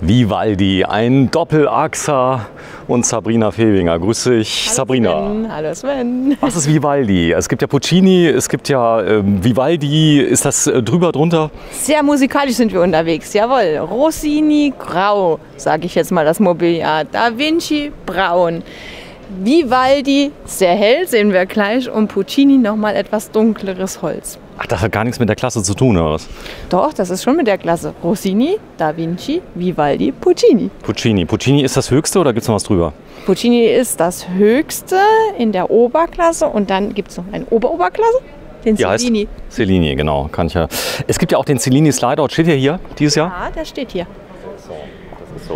Vivaldi, ein Doppelachser und Sabrina Febinger. Grüß dich, Hallo Sabrina. Sven. Hallo Sven. Was ist Vivaldi? Es gibt ja Puccini, es gibt ja ähm, Vivaldi. Ist das äh, drüber, drunter? Sehr musikalisch sind wir unterwegs, jawohl. Rossini grau, sage ich jetzt mal das Mobiliar. Da Vinci braun. Vivaldi sehr hell, sehen wir gleich. Und Puccini nochmal etwas dunkleres Holz. Ach, das hat gar nichts mit der Klasse zu tun, oder was? Doch, das ist schon mit der Klasse. Rossini, Da Vinci, Vivaldi, Puccini. Puccini. Puccini ist das höchste oder gibt es noch was drüber? Puccini ist das höchste in der Oberklasse und dann gibt es noch eine Oberoberklasse, den Die heißt Cellini. Cellini, genau. Kann ich ja. Es gibt ja auch den Cellini Slideout. Steht ja hier dieses Jahr? Ja, der steht hier. So,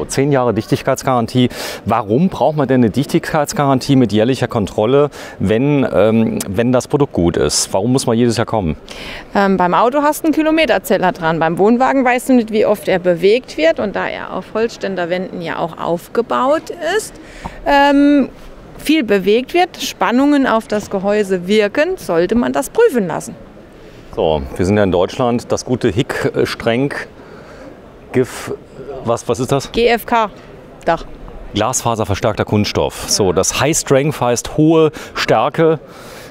zehn Jahre Dichtigkeitsgarantie. Warum braucht man denn eine Dichtigkeitsgarantie mit jährlicher Kontrolle, wenn, ähm, wenn das Produkt gut ist? Warum muss man jedes Jahr kommen? Ähm, beim Auto hast du einen Kilometerzähler dran. Beim Wohnwagen weißt du nicht, wie oft er bewegt wird. Und da er auf Holzständerwänden ja auch aufgebaut ist, ähm, viel bewegt wird, Spannungen auf das Gehäuse wirken, sollte man das prüfen lassen. So, wir sind ja in Deutschland. Das gute Hick, äh, Streng, GIF, was, was ist das? GFK-Dach. Glasfaserverstärkter Kunststoff. So, das High Strength heißt hohe Stärke.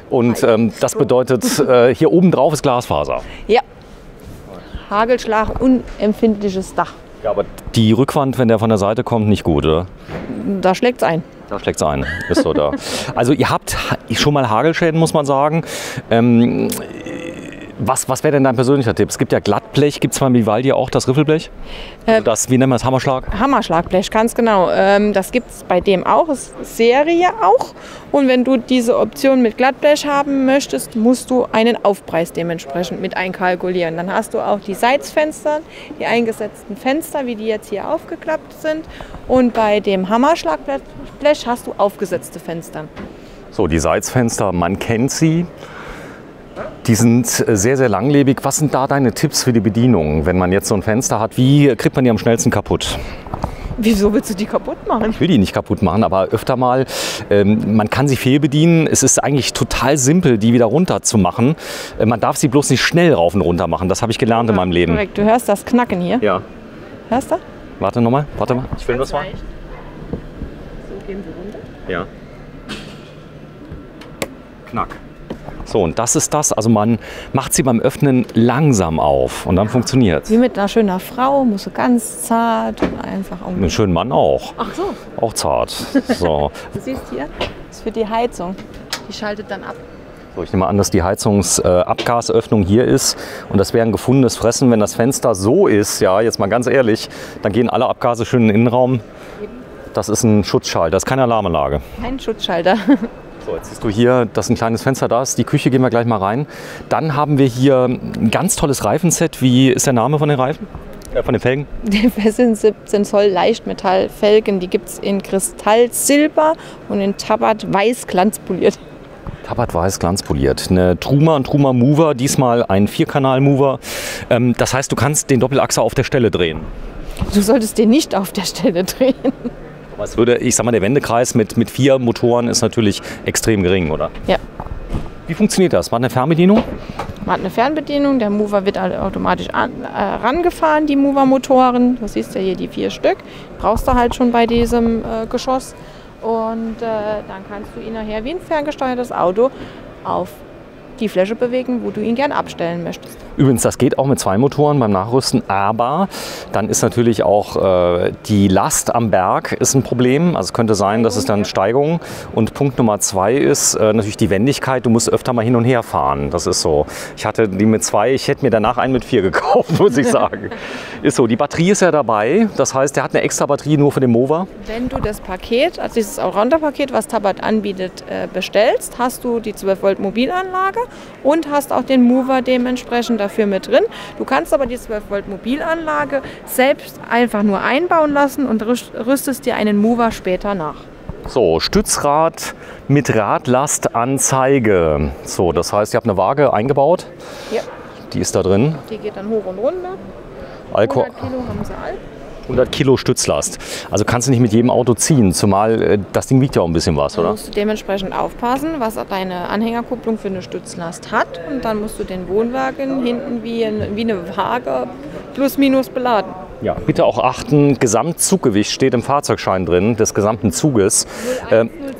Und ähm, das bedeutet, äh, hier oben drauf ist Glasfaser. Ja. Hagelschlag, unempfindliches Dach. Ja, aber die Rückwand, wenn der von der Seite kommt, nicht gut, oder? Da schlägt es ein. Da schlägt es ein. Ist so da. Also ihr habt ha- schon mal Hagelschäden, muss man sagen. Ähm, was was wäre denn dein persönlicher Tipp? Es gibt ja Glattblech, gibt es beim Vivaldi auch das Riffelblech? Also das, wie nennen wir das, Hammerschlag? Hammerschlagblech, ganz genau. Ähm, das gibt es bei dem auch, ist Serie auch. Und wenn du diese Option mit Glattblech haben möchtest, musst du einen Aufpreis dementsprechend mit einkalkulieren. Dann hast du auch die Seitsfenster, die eingesetzten Fenster, wie die jetzt hier aufgeklappt sind. Und bei dem Hammerschlagblech hast du aufgesetzte Fenster. So, die Seitsfenster, man kennt sie. Die sind äh, sehr, sehr langlebig. Was sind da deine Tipps für die Bedienung, wenn man jetzt so ein Fenster hat? Wie kriegt man die am schnellsten kaputt? Wieso willst du die kaputt machen? Ich will die nicht kaputt machen, aber öfter mal, ähm, man kann sie fehlbedienen. Es ist eigentlich total simpel, die wieder runter zu machen. Äh, man darf sie bloß nicht schnell rauf und runter machen. Das habe ich gelernt in meinem Leben. Korrekt, du hörst das Knacken hier. Ja. Hörst du? Warte nochmal, warte mal. Ich will das mal. So gehen sie runter. Ja. Knack. So, und das ist das. Also man macht sie beim Öffnen langsam auf und dann funktioniert Wie mit einer schönen Frau, musst du ganz zart und einfach Mit einem schönen Mann auch. Ach so, Auch zart. So. du siehst hier, das ist für die Heizung. Die schaltet dann ab. So, ich nehme an, dass die Heizungsabgasöffnung hier ist und das wäre ein gefundenes Fressen, wenn das Fenster so ist, ja, jetzt mal ganz ehrlich, dann gehen alle Abgase schön in den Innenraum. Das ist ein Schutzschalter, das ist keine Alarmanlage. Ein Schutzschalter. So, jetzt siehst du hier, dass ein kleines Fenster da ist. Die Küche gehen wir gleich mal rein. Dann haben wir hier ein ganz tolles Reifenset. Wie ist der Name von den Reifen? Äh, von den Felgen? Das sind 17 Zoll Leichtmetallfelgen. Die gibt es in Kristall Silber und in Tabat Weiß glanzpoliert. Tabat weiß glanzpoliert. Eine Truma, ein Truma Mover, diesmal ein Vierkanal-Mover. Ähm, das heißt, du kannst den Doppelachser auf der Stelle drehen. Du solltest den nicht auf der Stelle drehen. Aber es würde, ich sag mal, der Wendekreis mit, mit vier Motoren ist natürlich extrem gering, oder? Ja. Wie funktioniert das? War eine Fernbedienung? Man hat eine Fernbedienung, der Mover wird automatisch an, äh, rangefahren, die Mover-Motoren. Du siehst ja hier die vier Stück. Brauchst du halt schon bei diesem äh, Geschoss. Und äh, dann kannst du ihn nachher wie ein ferngesteuertes Auto auf die Fläche bewegen, wo du ihn gern abstellen möchtest. Übrigens, das geht auch mit zwei Motoren beim Nachrüsten, aber dann ist natürlich auch äh, die Last am Berg ist ein Problem. Also es könnte sein, dass es dann Steigung. Und Punkt Nummer zwei ist äh, natürlich die Wendigkeit. Du musst öfter mal hin und her fahren. Das ist so. Ich hatte die mit zwei, ich hätte mir danach einen mit vier gekauft, muss ich sagen. ist so. Die Batterie ist ja dabei. Das heißt, der hat eine extra Batterie nur für den Mover. Wenn du das Paket, also dieses Allrounder-Paket, was Tabat anbietet, äh, bestellst, hast du die 12 Volt Mobilanlage und hast auch den Mover dementsprechend dafür mit drin. Du kannst aber die 12 Volt Mobilanlage selbst einfach nur einbauen lassen und rüst- rüstest dir einen Mover später nach. So, Stützrad mit Radlastanzeige. So, das heißt, ihr habt eine Waage eingebaut. Ja. Die ist da drin. Die geht dann hoch und runter. Alko 100 Kilo haben sie alt. 100 Kilo Stützlast. Also kannst du nicht mit jedem Auto ziehen, zumal äh, das Ding wiegt ja auch ein bisschen was, oder? musst du dementsprechend aufpassen, was deine Anhängerkupplung für eine Stützlast hat. Und dann musst du den Wohnwagen hinten wie, ein, wie eine Waage plus minus beladen. Ja, bitte auch achten, Gesamtzuggewicht steht im Fahrzeugschein drin, des gesamten Zuges. 0102 sag ich.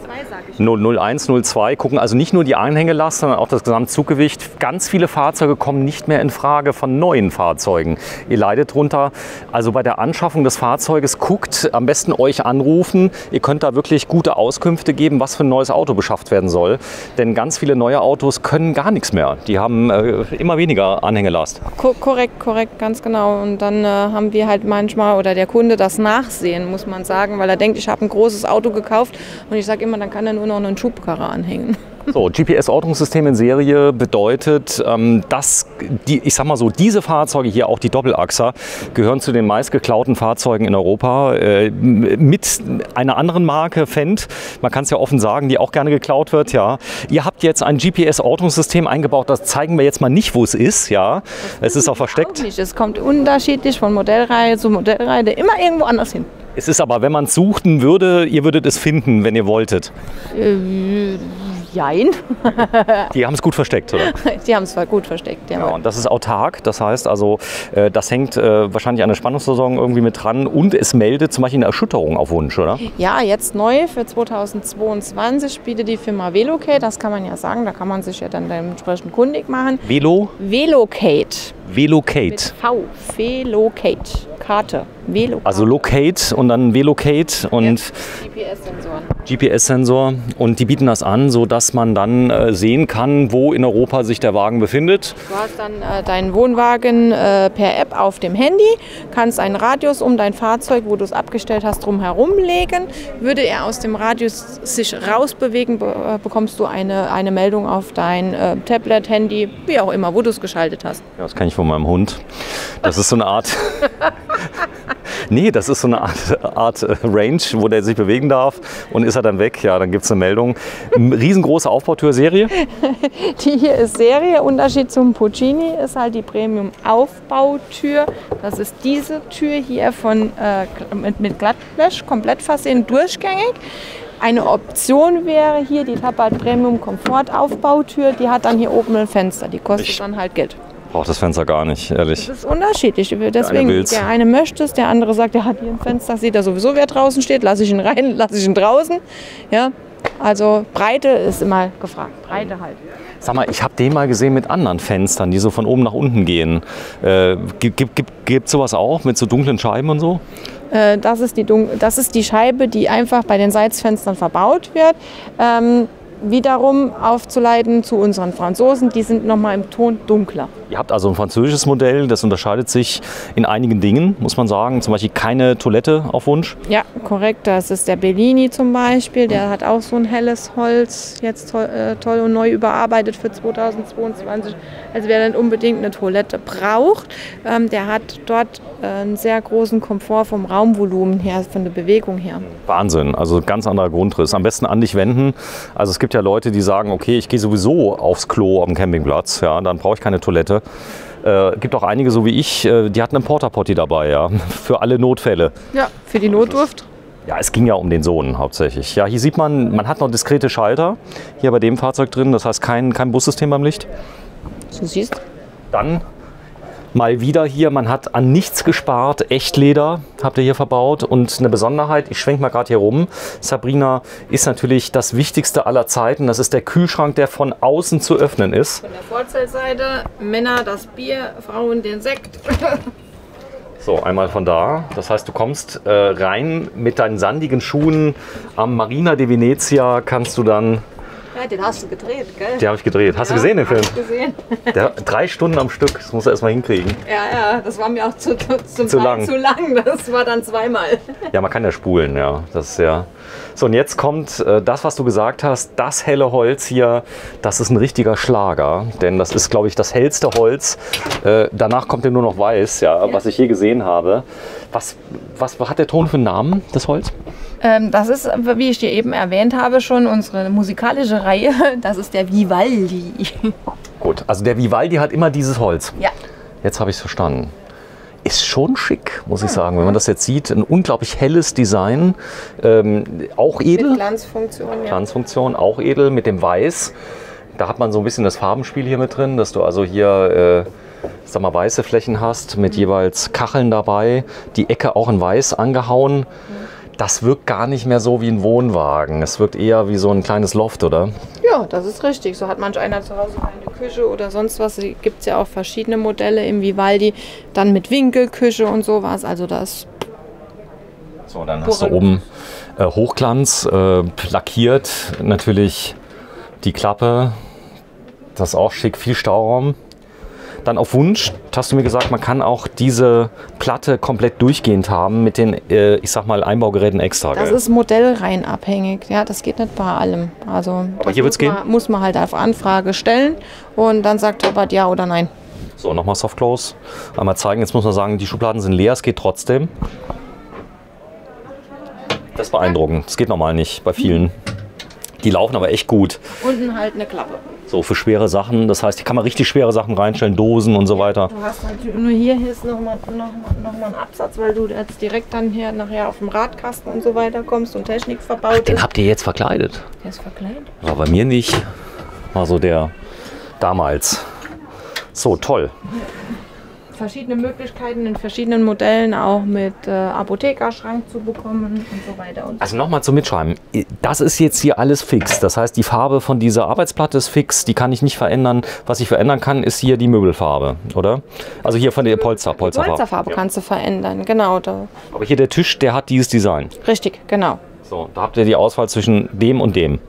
00102 gucken also nicht nur die Anhängelast, sondern auch das Gesamtzuggewicht. Ganz viele Fahrzeuge kommen nicht mehr in Frage von neuen Fahrzeugen. Ihr leidet drunter. Also bei der Anschaffung des Fahrzeuges guckt, am besten euch anrufen. Ihr könnt da wirklich gute Auskünfte geben, was für ein neues Auto beschafft werden soll. Denn ganz viele neue Autos können gar nichts mehr. Die haben äh, immer weniger Anhängelast. Ko korrekt, korrekt, ganz genau. Und dann äh, haben wir halt manchmal oder der Kunde das Nachsehen, muss man sagen, weil er denkt, ich habe ein großes Auto gekauft und ich sage immer, dann kann er nur noch einen Schubkarre anhängen. So, GPS-Ortungssystem in Serie bedeutet, ähm, dass die, ich sag mal so, diese Fahrzeuge hier, auch die Doppelachser, gehören zu den meistgeklauten Fahrzeugen in Europa. Äh, mit einer anderen Marke, Fendt, man kann es ja offen sagen, die auch gerne geklaut wird, ja. Ihr habt jetzt ein GPS-Ortungssystem eingebaut, das zeigen wir jetzt mal nicht, wo es ist, ja. Es ist auch versteckt. Auch. Es kommt unterschiedlich von Modellreihe zu Modellreihe, immer irgendwo anders hin. Es ist aber, wenn man es suchten würde, ihr würdet es finden, wenn ihr wolltet. Äh, jein. Die haben es gut versteckt, oder? Die haben es gut versteckt, ja. Ja, und das ist autark, das heißt also, äh, das hängt äh, wahrscheinlich an der Spannungssaison irgendwie mit dran und es meldet zum Beispiel eine Erschütterung auf Wunsch, oder? Ja, jetzt neu für 2022 bietet die Firma Velocate, das kann man ja sagen, da kann man sich ja dann dementsprechend kundig machen. Velo, Velocate. Mit Velocate. V. Velocate. Karte. Velocate. Also Locate und dann Velocate und GPS-Sensoren. GPS-Sensor und die bieten das an, sodass man dann äh, sehen kann, wo in Europa sich der Wagen befindet. Du hast dann äh, deinen Wohnwagen äh, per App auf dem Handy, kannst einen Radius um dein Fahrzeug, wo du es abgestellt hast, drumherum legen. Würde er aus dem Radius sich rausbewegen, be äh, bekommst du eine, eine Meldung auf dein äh, Tablet, Handy, wie auch immer, wo du es geschaltet hast. Ja, das kenne ich von meinem Hund. Das ist so eine Art. nee, das ist so eine Art, Art äh, Range, wo der sich bewegen darf und ist er dann weg, ja, dann gibt es eine Meldung. Riesengroße Aufbautürserie. Die hier ist Serie. Unterschied zum Puccini ist halt die Premium-Aufbautür. Das ist diese Tür hier von, äh, mit, mit Glattblech, komplett versehen, durchgängig. Eine Option wäre hier die Tapat Premium Komfort Aufbautür. Die hat dann hier oben ein Fenster. Die kostet Ich- dann halt Geld. Braucht das Fenster gar nicht, ehrlich. Das ist unterschiedlich. Deswegen, will's. der eine möchte es, der andere sagt, er hat hier ein Fenster, sieht er sowieso, wer draußen steht, lasse ich ihn rein, lasse ich ihn draußen. Ja, also Breite ist immer gefragt. Breite halt. Sag mal, ich habe den mal gesehen mit anderen Fenstern, die so von oben nach unten gehen. Äh, gibt gibt, gibt, gibt sowas auch mit so dunklen Scheiben und so? Äh, Das ist, die Dun das ist die Scheibe, die einfach bei den Seitsfenstern verbaut wird. Ähm, wiederum aufzuleiten zu unseren Franzosen, die sind nochmal im Ton dunkler. Ihr habt also ein französisches Modell, das unterscheidet sich in einigen Dingen, muss man sagen. Zum Beispiel keine Toilette auf Wunsch. Ja, korrekt. Das ist der Bellini zum Beispiel. Der hat auch so ein helles Holz, jetzt toll, äh, toll und neu überarbeitet für 2022. Also wer dann unbedingt eine Toilette braucht, ähm, der hat dort äh, einen sehr großen Komfort vom Raumvolumen her, von der Bewegung her. Wahnsinn, also ganz anderer Grundriss. Am besten an dich wenden. Also es gibt ja Leute, die sagen, okay, ich gehe sowieso aufs Klo am Campingplatz, ja, dann brauche ich keine Toilette. Äh, gibt auch einige, so wie ich, äh, die hatten einen Porta-Potty dabei, ja, für alle Notfälle. Ja, für die Notdurft. Ja, es ging ja um den Sohn hauptsächlich. Ja, hier sieht man, man hat noch diskrete Schalter hier bei dem Fahrzeug drin, das heißt kein, kein Bussystem beim Licht. Du siehst, Dann mal wieder hier, man hat an nichts gespart, Echtleder habt ihr hier verbaut und eine Besonderheit, ich schwenke mal gerade hier rum, Sabrina, ist natürlich das Wichtigste aller Zeiten, das ist der Kühlschrank, der von außen zu öffnen ist. Von der Vorzeltseite Männer das Bier, Frauen den Sekt. So, einmal von da. Das heißt, du kommst äh, rein mit deinen sandigen Schuhen am Marina di Venezia, kannst du dann, Ja, den hast du gedreht, gell? den habe ich gedreht. Hast du gesehen den Film? Hab ich gesehen. Der, drei Stunden am Stück, das muss er erstmal hinkriegen. Ja, ja, das war mir auch zu, zu, Zu lang. zu lang. Das war dann zweimal. Ja, man kann ja spulen, ja. Das ist ja. So, und jetzt kommt äh, das, was du gesagt hast, das helle Holz hier, das ist ein richtiger Schlager, denn das ist, glaube ich, das hellste Holz. Äh, danach kommt ja nur noch weiß, ja, was ich je gesehen habe. Was, was hat der Ton für einen Namen, das Holz? Ähm, das ist, wie ich dir eben erwähnt habe, schon unsere musikalische Reihe. Das ist der Vivaldi. Gut, also der Vivaldi hat immer dieses Holz. Ja. Jetzt habe ich es verstanden. Ist schon schick, muss ich sagen. Wenn man das jetzt sieht, ein unglaublich helles Design, ähm, auch edel. Glanzfunktion, ja. Glanzfunktion, auch edel mit dem Weiß. Da hat man so ein bisschen das Farbenspiel hier mit drin, dass du also hier sag mal, weiße Flächen hast, mit jeweils Kacheln dabei, die Ecke auch in weiß angehauen. Das wirkt gar nicht mehr so wie ein Wohnwagen. Es wirkt eher wie so ein kleines Loft, oder? Ja, das ist richtig. So hat manch einer zu Hause keine Küche oder sonst was. Gibt es ja auch verschiedene Modelle im Vivaldi. Dann mit Winkelküche und sowas. Also das So, dann hast du oben äh, Hochglanz, äh, lackiert, natürlich die Klappe. Das ist auch schick, viel Stauraum. Dann auf Wunsch hast du mir gesagt, man kann auch diese Platte komplett durchgehend haben mit den, äh, ich sag mal, Einbaugeräten extra. Das gell? ist modellrein abhängig. Ja, das geht nicht bei allem. Also das hier wird's muss man, muss man halt auf Anfrage stellen und dann sagt Robert ja oder nein. So, nochmal Soft Close. Einmal zeigen. Jetzt muss man sagen, die Schubladen sind leer, es geht trotzdem. Das ist beeindruckend. Das geht normal nicht bei vielen. Die laufen aber echt gut. Unten halt eine Klappe. So für schwere Sachen. Das heißt, hier kann man richtig schwere Sachen reinstellen, Dosen und so weiter. Du hast natürlich nur hier, hier ist nochmal noch mal, noch mal ein Absatz, weil du jetzt direkt dann hier nachher auf dem Radkasten und so weiter kommst und Technik verbaut Den ist. habt ihr jetzt verkleidet. Der ist verkleidet. War bei mir nicht. War so der damals. So, toll. Verschiedene Möglichkeiten in verschiedenen Modellen auch mit äh, Apothekerschrank zu bekommen und so weiter. Und Also nochmal zum Mitschreiben. Das ist jetzt hier alles fix. Das heißt, die Farbe von dieser Arbeitsplatte ist fix. Die kann ich nicht verändern. Was ich verändern kann, ist hier die Möbelfarbe, oder? Also hier von der Polster, die Polsterfarbe. Polsterfarbe kannst du verändern, genau. Da. Aber hier der Tisch, der hat dieses Design. Richtig, genau. So, da habt ihr die Auswahl zwischen dem und dem.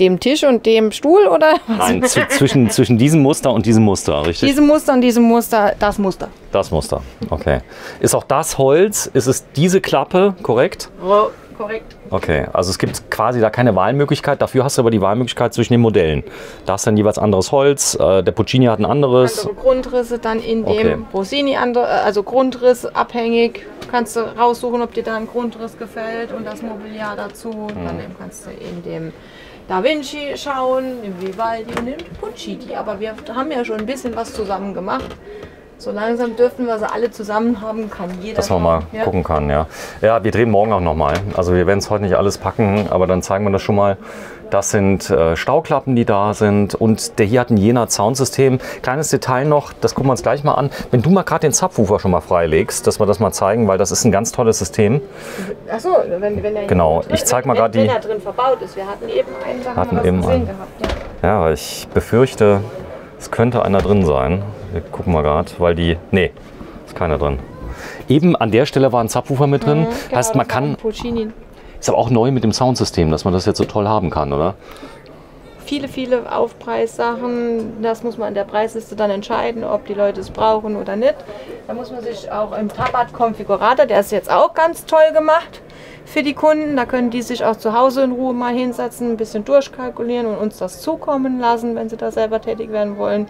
Dem Tisch und dem Stuhl oder was? Nein, zw- zwischen, zwischen diesem Muster und diesem Muster, richtig? Diesem Muster und diesem Muster, das Muster. Das Muster, okay. Ist auch das Holz? Ist es diese Klappe, korrekt? Oh, korrekt. Okay, also es gibt quasi da keine Wahlmöglichkeit. Dafür hast du aber die Wahlmöglichkeit zwischen den Modellen. Da hast du dann jeweils anderes Holz. Äh, Der Puccini hat ein anderes. Andere Grundrisse dann in dem Okay. Rossini, andere, also Grundriss abhängig. Kannst du raussuchen, ob dir da ein Grundriss gefällt und das Mobiliar dazu. Mhm. Dann eben kannst du in dem Da Vinci schauen, Vivaldi und im Puccini. Aber wir haben ja schon ein bisschen was zusammen gemacht. So langsam dürften wir sie alle zusammen haben, kann jeder. Dass man mal. Ja. gucken kann, ja. Ja, wir drehen morgen auch nochmal. Also wir werden es heute nicht alles packen, aber dann zeigen wir das schon mal. Das sind äh, Stauklappen, die da sind. Und der hier hat ein Jena Soundsystem. Kleines Detail noch, das gucken wir uns gleich mal an. Wenn du mal gerade den Subwoofer schon mal freilegst, dass wir das mal zeigen, weil das ist ein ganz tolles System. Achso, wenn, wenn er Genau, drin- ich zeig mal wenn- grad wenn die- er drin verbaut ist. Wir hatten eben einen, da haben Hatten wir eben gesehen einen. gehabt. Ja. Ja, ich befürchte, es könnte einer drin sein. Wir gucken mal gerade, weil die. Nee, ist keiner drin. Eben an der Stelle war ein Subwoofer mit drin. Genau, heißt, man kann. Ist aber auch neu mit dem Soundsystem, dass man das jetzt so toll haben kann, oder? Viele, viele Aufpreissachen. Das muss man in der Preisliste dann entscheiden, ob die Leute es brauchen oder nicht. Da muss man sich auch im Tabat-Konfigurator, der ist jetzt auch ganz toll gemacht für die Kunden. Da können die sich auch zu Hause in Ruhe mal hinsetzen, ein bisschen durchkalkulieren und uns das zukommen lassen, wenn sie da selber tätig werden wollen.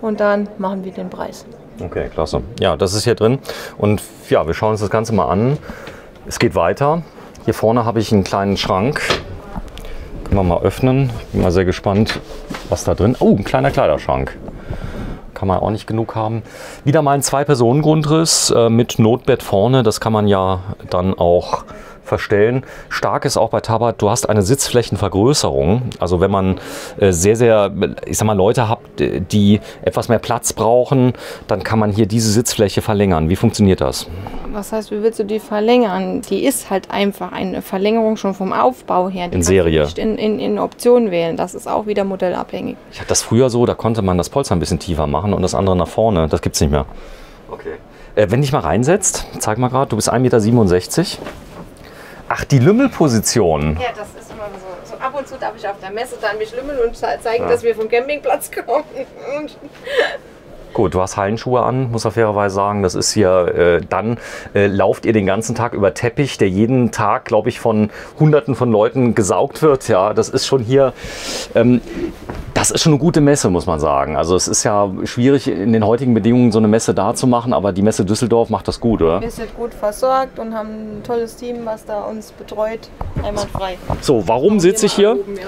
Und dann machen wir den Preis. Okay, klasse. Ja, das ist hier drin. Und ja, wir schauen uns das Ganze mal an. Es geht weiter. Hier vorne habe ich einen kleinen Schrank. Wir mal öffnen. Bin mal sehr gespannt, was da drin. Oh, ein kleiner Kleiderschrank. Kann man auch nicht genug haben. Wieder mal ein Zwei-Personen-Grundriss äh, mit Notbett vorne. Das kann man ja dann auch verstellen. Stark ist auch bei Tabat, du hast eine Sitzflächenvergrößerung. Also wenn man äh, sehr, sehr, ich sag mal, Leute hat, die etwas mehr Platz brauchen, dann kann man hier diese Sitzfläche verlängern. Wie funktioniert das? Was heißt, wie willst du die verlängern? Die ist halt einfach eine Verlängerung schon vom Aufbau her. Die In Serie. Nicht in, in, in Optionen wählen. Das ist auch wieder modellabhängig. Ich hatte das früher so, da konnte man das Polster ein bisschen tiefer machen und das andere nach vorne. Das gibt's nicht mehr. Okay. Äh, wenn dich mal reinsetzt, zeig mal gerade, du bist 1,67 Meter. Ach, die Lümmelposition. Ja, das ist immer so. so ab und zu darf ich auf der Messe dann mich lümmeln und ze- zeigen, dass wir vom Campingplatz kommen. Gut, du hast Hallenschuhe an, muss man fairerweise sagen. Das ist hier, äh, dann äh, lauft ihr den ganzen Tag über Teppich, der jeden Tag, glaube ich, von Hunderten von Leuten gesaugt wird. Ja, das ist schon hier, ähm, das ist schon eine gute Messe, muss man sagen. Also es ist ja schwierig in den heutigen Bedingungen so eine Messe da zu machen, aber die Messe Düsseldorf macht das gut, oder? wir sind gut versorgt und haben ein tolles Team, was da uns betreut. Einwandfrei. So, warum sitze ich hier? Oben, ja.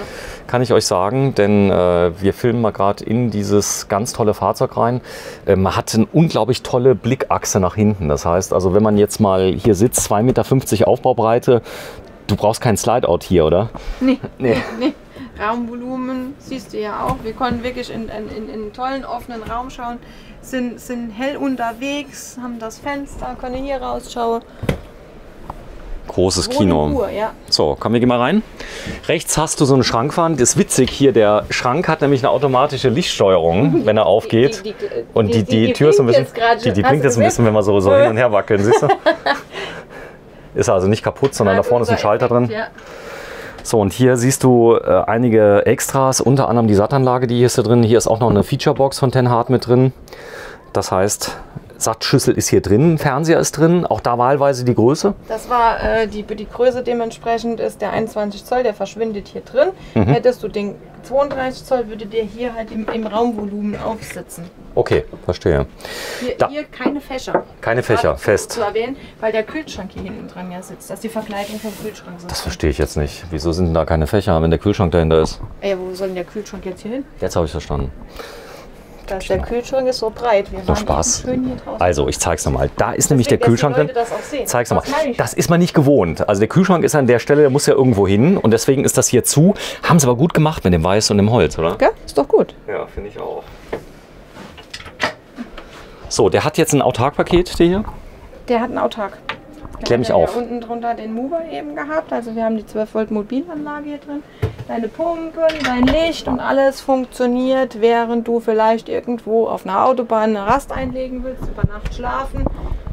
Kann ich euch sagen, denn äh, wir filmen mal gerade in dieses ganz tolle Fahrzeug rein. Äh, man hat eine unglaublich tolle Blickachse nach hinten. Das heißt, also wenn man jetzt mal hier sitzt, 2,50 Meter Aufbaubreite, du brauchst kein Slideout hier, oder? Nee, Nee. nee. Raumvolumen siehst du ja auch. Wir konnten wirklich in, in, in einen tollen offenen Raum schauen. Sind, sind hell unterwegs, haben das Fenster, können hier rausschauen. Großes Wohnen Kino. pur, ja. So, komm, wir gehen mal rein. Rechts hast du so eine Schrankwand. Das ist witzig hier, der Schrank hat nämlich eine automatische Lichtsteuerung, wenn er aufgeht. Die- die- die- und die, die- Tür ist so ein bisschen, die, die blinkt jetzt ein bisschen, wenn wir so, so hin und her wackeln, siehst du? Ist also nicht kaputt, sondern da vorne ist ein Schalter drin. Ja. So, und hier siehst du äh, einige Extras, unter anderem die SAT-Anlage, die hier ist da drin. Hier ist auch noch eine Featurebox von Ten Hard mit drin. Das heißt, SAT-Schüssel ist hier drin, Fernseher ist drin, auch da wahlweise die Größe. Das war äh, die, die Größe dementsprechend ist der 21 Zoll, der verschwindet hier drin. Mhm. Hättest du den 32 Zoll, würde der hier halt im, im Raumvolumen aufsitzen. Okay, verstehe. Hier, hier keine Fächer. Keine Fächer, fest. Zu erwähnen, weil der Kühlschrank hier hinten dran ja sitzt. Das ist die Verkleidung vom Kühlschrank. sitzt. Das verstehe ich jetzt nicht. Wieso sind da keine Fächer, wenn der Kühlschrank dahinter ist? Ey, wo soll denn der Kühlschrank jetzt hier hin? Jetzt habe ich verstanden. Das, der Kühlschrank ist so breit. Wir waren Spaß. Also, ich zeig's nochmal. Da ist nämlich der dass Kühlschrank die drin. Leute Das, auch sehen. Zeig's nochmal. Das ist man nicht gewohnt. Also der Kühlschrank ist an der Stelle, der muss ja irgendwo hin und deswegen ist das hier zu. Haben sie aber gut gemacht mit dem Weiß und dem Holz, oder? Gell? Ist doch gut. Ja, finde ich auch. So, der hat jetzt ein Autarkpaket, der hier. Der hat einen Autark. Klär mich hat ja auf. unten drunter den Mover eben gehabt. Also wir haben die 12 Volt Mobilanlage hier drin. Deine Pumpen, dein Licht und alles funktioniert, während du vielleicht irgendwo auf einer Autobahn eine Rast einlegen willst, über Nacht schlafen.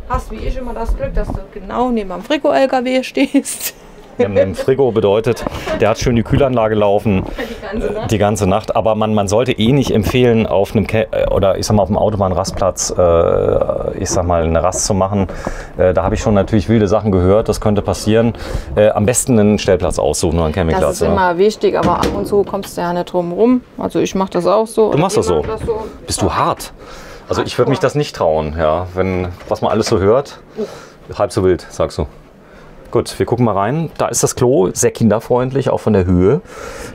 Hast wie ich immer das Glück, dass du genau neben am Frigo-LKW stehst. Den Frigo bedeutet, der hat schön die Kühlanlage laufen Die ganze Nacht. die ganze Nacht. Aber man, man sollte eh nicht empfehlen, auf einem Ke äh, oder ich sag mal auf dem Autobahnrastplatz, äh, ich sag mal eine Rast zu machen. Äh, da habe ich schon natürlich wilde Sachen gehört. Das könnte passieren. Äh, am besten einen Stellplatz aussuchen oder einen Das Campingplatz. ist oder? immer wichtig, aber ab und zu kommst du ja nicht drum rum. Also ich mache das auch so. Du machst das so? das so. Bist du hart? Also ich würde mich das nicht trauen, ja. Wenn was man alles so hört, halb so wild, sagst du. Gut, wir gucken mal rein. Da ist das Klo, sehr kinderfreundlich, auch von der Höhe.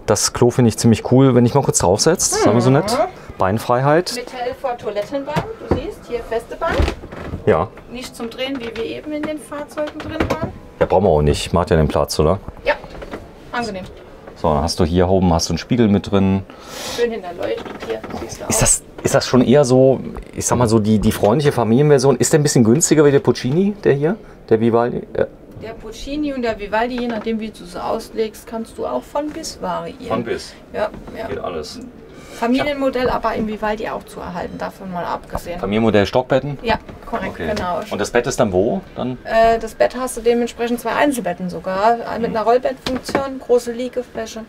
Das Klo finde ich ziemlich cool, wenn ich mal kurz draufsetzt, sagen wir so nett. Beinfreiheit, Mit Helfer Toilettenbank, du siehst, hier feste Bank. ja. Nicht zum Drehen, wie wir eben in den Fahrzeugen drin waren. Ja, brauchen wir auch nicht. Macht ja den Platz, oder? Ja, angenehm. So, dann hast du hier oben hast du einen Spiegel mit drin. Schön hinterleuchtet hier, siehst du auch. Ist das, ist das schon eher so, ich sag mal so, die, die freundliche Familienversion? Ist der ein bisschen günstiger wie der Puccini, der hier? Der Vivaldi? Ja. Der Puccini und der Vivaldi, je nachdem wie du es auslegst, kannst du auch von bis variieren. bis. Ja, ja. alles. Familienmodell, aber im Vivaldi auch zu erhalten, davon mal abgesehen. Familienmodell Stockbetten? Ja, korrekt, genau. Und das Bett ist dann wo? Dann Äh, das Bett hast du dementsprechend zwei Einzelbetten sogar, mit einer Rollbettfunktion, große Liegefläche.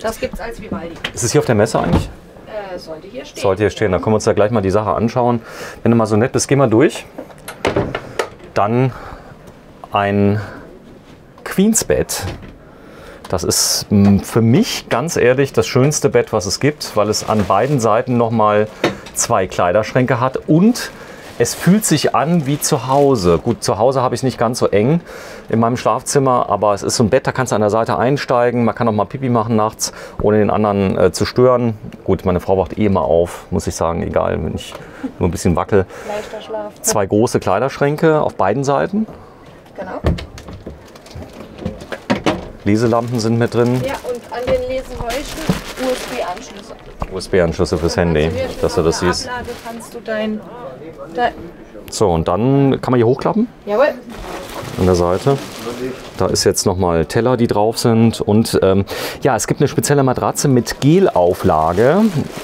Das gibt es als Vivaldi. Ist es hier auf der Messe eigentlich? Äh, sollte hier stehen. Sollte hier stehen. Dann können wir uns da gleich mal die Sache anschauen. Wenn du mal so nett bist, geh mal durch. Dann ein Queensbett. Das ist mh, für mich ganz ehrlich das schönste Bett, was es gibt, weil es an beiden Seiten nochmal zwei Kleiderschränke hat und es fühlt sich an wie zu Hause. Gut, zu Hause habe ich es nicht ganz so eng in meinem Schlafzimmer, aber es ist so ein Bett, da kannst du an der Seite einsteigen. Man kann auch mal Pipi machen nachts, ohne den anderen äh, zu stören. Gut, meine Frau wacht eh immer auf, muss ich sagen, egal, wenn ich nur ein bisschen wackel. Leichter Schlaf. Zwei große Kleiderschränke auf beiden Seiten. Genau. Leselampen sind mit drin. Ja, und an den Leseleuchten USB-Anschlüsse. USB-Anschlüsse fürs Handy, Also hier dass du das siehst. Ablage kannst du dein, dein So, und dann kann man hier hochklappen Jawohl. an der Seite. Da ist jetzt nochmal Teller, die drauf sind. Und ähm, ja, es gibt eine spezielle Matratze mit Gelauflage.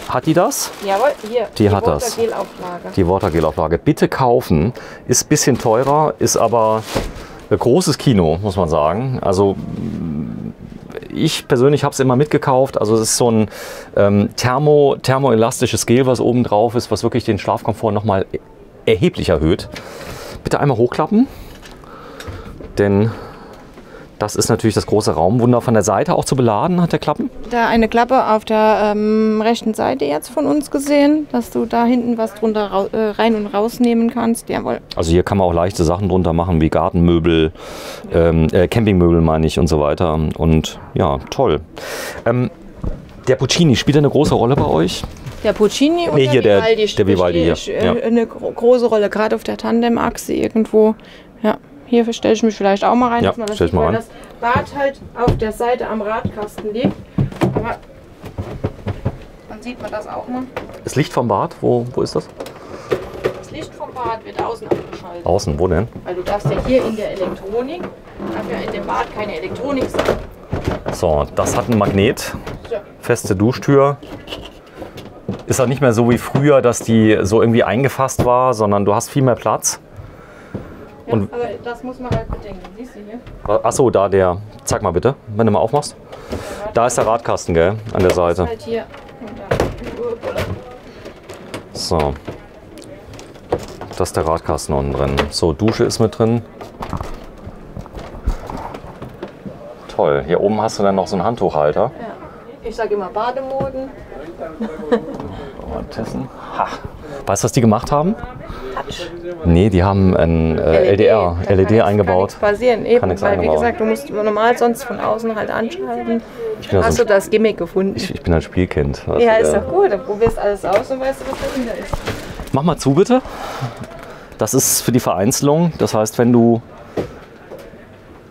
Hat die das? Jawohl, hier. Die hat das. Watergel-Auflage. Die Watergelauflage. Bitte kaufen. Ist ein bisschen teurer, ist aber großes Kino, muss man sagen. Also ich persönlich habe es immer mitgekauft. Also es ist so ein ähm, thermo, thermoelastisches Gel, was oben drauf ist, was wirklich den Schlafkomfort nochmal erheblich erhöht. Bitte einmal hochklappen, denn das ist natürlich das große Raumwunder. Von der Seite auch zu beladen, hat der Klappen. Da eine Klappe auf der ähm, rechten Seite jetzt von uns gesehen, dass du da hinten was drunter äh, rein und rausnehmen kannst. Jawohl. Also hier kann man auch leichte Sachen drunter machen, wie Gartenmöbel, ähm, äh, Campingmöbel meine ich und so weiter. Und ja, toll. Ähm, der Puccini, spielt er eine große Rolle bei euch? Der Puccini und Nee, der hier der- Vivaldi der spielt Vivaldi hier, äh, ja. eine gro große Rolle, gerade auf der Tandemachse irgendwo. Hier stelle ich mich vielleicht auch mal rein, Ja, dass man das sieht, ich mal weil das Bad halt auf der Seite am Radkasten liegt. Aber dann sieht man das auch mal. Das Licht vom Bad, wo, wo ist das? Das Licht vom Bad wird außen abgeschaltet. Außen, wo denn? Weil du darfst ja hier in der Elektronik, darf ja in dem Bad keine Elektronik sein. So, das hat einen Magnet. So. Feste Duschtür. Ist auch nicht mehr so wie früher, dass die so irgendwie eingefasst war, sondern du hast viel mehr Platz. Ja, Und- aber das muss man halt bedenken. Siehst du hier? Achso, da der. Zeig mal bitte, wenn du mal aufmachst. Da ist der Radkasten, gell? An der Seite. Halt hier. So. Das ist der Radkasten unten drin. So, Dusche ist mit drin. Toll. Hier oben hast du dann noch so einen Handtuchhalter. Ja. Ich sage immer Bademoden. Mal testen. Ha. Weißt du, was die gemacht haben? Nee, die haben ein äh, LDR, kann LED nichts- Kann eingebaut. nichts passieren. Eben, Kann weil wie eingebaut. gesagt, du musst normal sonst von außen halt anschalten. Bin, Hast also du das Gimmick gefunden? ich, ich bin ein Spielkind. weißt ja, ist der- doch gut. Dann probierst alles aus und weißt du, was dahinter ist. Mach mal zu, bitte. Das ist für die Vereinzelung. Das heißt, wenn du.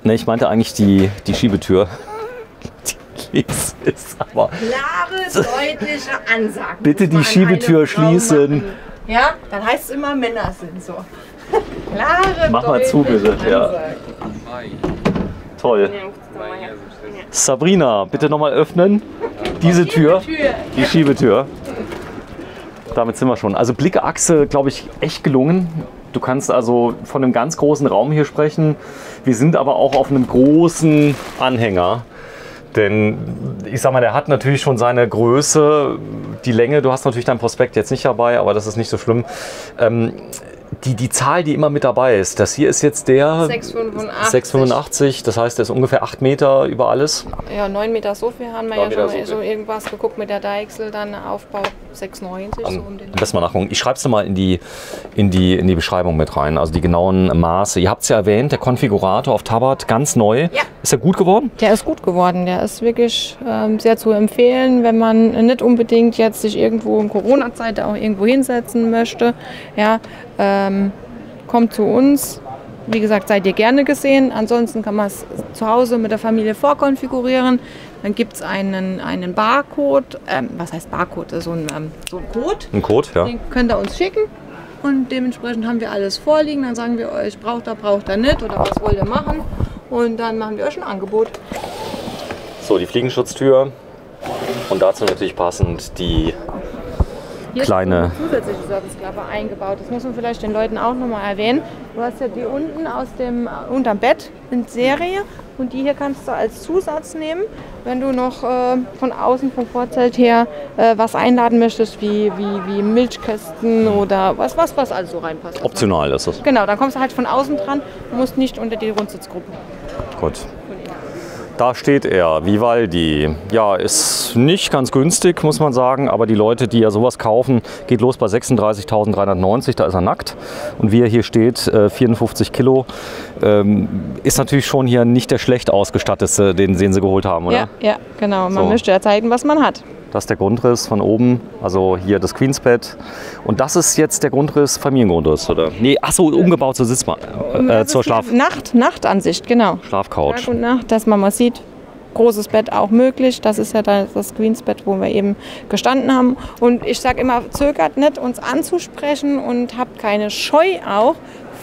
Ne, ich meinte eigentlich die, die Schiebetür. Die ist, ist aber. Klare, deutliche Ansagen. Bitte die Schiebetür schließen. Ja, dann heißt es immer, Männer sind so. Klare, Mach mal zu, bitte, ja. Toll. Sabrina, bitte nochmal öffnen. Diese Tür. Tür. Die Schiebetür. Damit sind wir schon. Also Blickachse, glaube ich, echt gelungen. Du kannst also von einem ganz großen Raum hier sprechen. Wir sind aber auch auf einem großen Anhänger. Denn ich sag mal, der hat natürlich schon seine Größe, die Länge. Du hast natürlich dein Prospekt jetzt nicht dabei, aber das ist nicht so schlimm. Ähm, die, die Zahl, die immer mit dabei ist, das hier ist jetzt der 685. 685. Das heißt, der ist ungefähr 8 Meter über alles. Ja, 9 Meter so viel haben wir ja schon mal so so irgendwas geguckt mit der Deichsel, dann Aufbau 690 so um den Am besten mal nachgucken. Ich schreibe es mal in die, in, die, in die Beschreibung mit rein, also die genauen Maße. Ihr habt es ja erwähnt, der Konfigurator auf Tabat, ganz neu. Ja. Ist er gut geworden? Der ist gut geworden. Der ist wirklich ähm, sehr zu empfehlen, wenn man nicht unbedingt jetzt sich irgendwo in Corona-Zeit auch irgendwo hinsetzen möchte. Ja, ähm, kommt zu uns. Wie gesagt, seid ihr gerne gesehen. Ansonsten kann man es zu Hause mit der Familie vorkonfigurieren. Dann gibt es einen, einen Barcode. Ähm, was heißt Barcode? So ein, ähm, so ein Code. Ein Code, ja. Den könnt ihr uns schicken. Und dementsprechend haben wir alles vorliegen. Dann sagen wir euch, braucht ihr, braucht ihr nicht oder was wollt ihr machen. Und dann machen wir euch ein Angebot. So, die Fliegenschutztür. Und dazu natürlich passend die Hier Kleine- zusätzliche Serviceklappe eingebaut. Das muss man vielleicht den Leuten auch nochmal erwähnen. Du hast ja die unten aus dem, unterm Bett in Serie und die hier kannst du als Zusatz nehmen, wenn du noch äh, von außen vom Vorzelt her äh, was einladen möchtest, wie, wie, wie Milchkästen oder was, was, was alles so reinpasst. optional ist es. Genau, dann kommst du halt von außen dran und musst nicht unter die Rundsitzgruppe. Gut. Da steht er, Vivaldi. Ja, ist nicht ganz günstig, muss man sagen, aber die Leute, die ja sowas kaufen, geht los bei 36.390, da ist er nackt. Und wie er hier steht, äh, 54 Kilo, ähm, ist natürlich schon hier nicht der schlecht ausgestattete, den, den sie geholt haben, oder? Ja, ja, genau. Man So. möchte ja zeigen, was man hat. Das ist der Grundriss von oben, also hier das Queensbett. Und das ist jetzt der Grundriss, Familiengrundriss, oder? Nee, achso, umgebaut zur Sitzma äh, zur Schlaf Nacht, Nachtansicht, genau. Schlafcouch. Tag und Nacht, dass man mal sieht, großes Bett auch möglich. Das ist ja da- das Queensbett, wo wir eben gestanden haben. Und ich sage immer, zögert nicht, uns anzusprechen und habt keine Scheu auch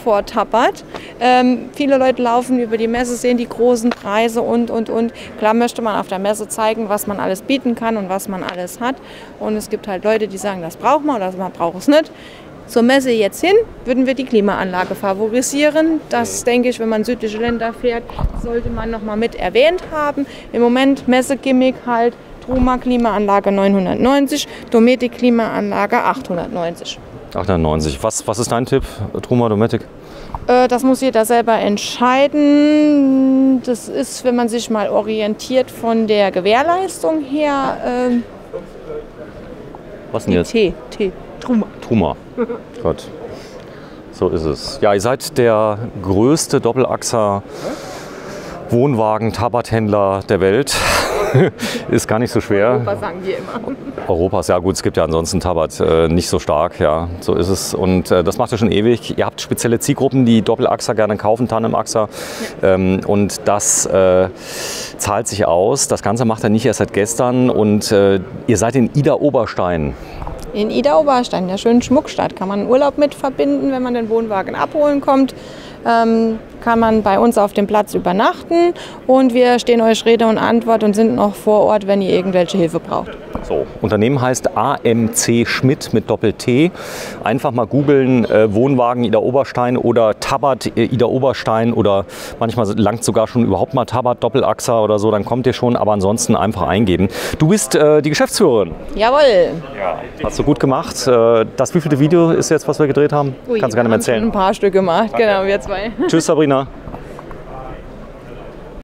vor Tappert. Ähm, viele Leute laufen über die Messe, sehen die großen Preise und, und, und. Klar möchte man auf der Messe zeigen, was man alles bieten kann und was man alles hat. Und es gibt halt Leute, die sagen, das braucht man oder man braucht es nicht. Zur Messe jetzt hin, würden wir die Klimaanlage favorisieren. Das denke ich, wenn man südliche Länder fährt, sollte man noch mal mit erwähnt haben. Im Moment Messegimmick halt Truma Klimaanlage 990, Dometic Klimaanlage 890. 98. Was, was ist dein Tipp, Truma Dometic? Äh, das muss jeder selber entscheiden. Das ist, wenn man sich mal orientiert von der Gewährleistung her, ähm, Was denn jetzt? T, T, Truma. Truma. Gut. So ist es. Ja, ihr seid der größte Doppelachser Wohnwagen Tabathändler der Welt. ist gar nicht so schwer. Was sagen die immer? Europas, ja gut, es gibt ja ansonsten Tabat äh, nicht so stark, ja, so ist es. Und äh, das macht ihr schon ewig. Ihr habt spezielle Zielgruppen, die Doppelachser gerne kaufen, Tandemachser. Ähm, und das äh, zahlt sich aus. Das Ganze macht er nicht erst seit gestern. Und äh, ihr seid in Ida Oberstein. In Ida Oberstein, der schönen Schmuckstadt, kann man Urlaub mit verbinden, wenn man den Wohnwagen abholen kommt. Ähm, kann man bei uns auf dem Platz übernachten und wir stehen euch Rede und Antwort und sind noch vor Ort, wenn ihr irgendwelche Hilfe braucht. So, Unternehmen heißt AMC Schmidt mit Doppel-T. Einfach mal googeln, äh, Wohnwagen Ida Oberstein oder Tabat äh, Ida Oberstein oder manchmal langt sogar schon überhaupt mal Tabat Doppelachser oder so, dann kommt ihr schon, aber ansonsten einfach eingeben. Du bist äh, die Geschäftsführerin. Jawohl. Ja. Hast du gut gemacht. Äh, das wievielte Video ist jetzt, was wir gedreht haben? Ui, Kannst du gerne wir mal haben erzählen. ein paar Stück gemacht, genau, wir zwei. Tschüss Sabrina.